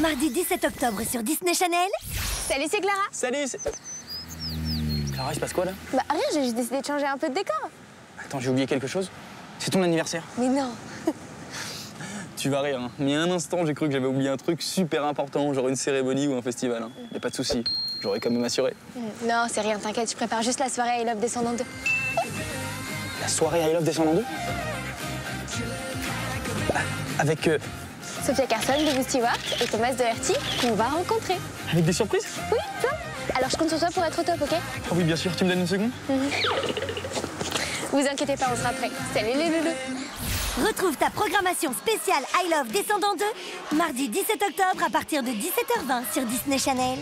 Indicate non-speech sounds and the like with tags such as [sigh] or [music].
mardi 17 octobre sur Disney Channel. Salut, c'est Clara. Salut c'est- Clara, il se passe quoi là? Bah rien, j'ai juste décidé de changer un peu de décor. Attends, j'ai oublié quelque chose? C'est ton anniversaire? Mais non. [laughs] Tu vas rire, hein. Mais un instant, j'ai cru que j'avais oublié un truc super important, genre une cérémonie ou un festival. Hein. Y a pas de souci. J'aurais quand même assuré. Non, c'est rien, t'inquiète, je prépare juste la soirée I Love Descendant 2. La soirée I Love Descendant 2 Ah, Avec, euh, Sophia Carson de Vous Stewart et Thomas Doherty qu'on va rencontrer. avec des surprises Oui, toi Alors je compte sur toi pour être au top, ok Ah oui, bien sûr, tu me donnes une seconde Vous inquiétez pas, on sera prêts. Salut les loulous Retrouve ta programmation spéciale I Love Descendant 2, mardi 17 octobre à partir de 17h20 sur Disney Channel.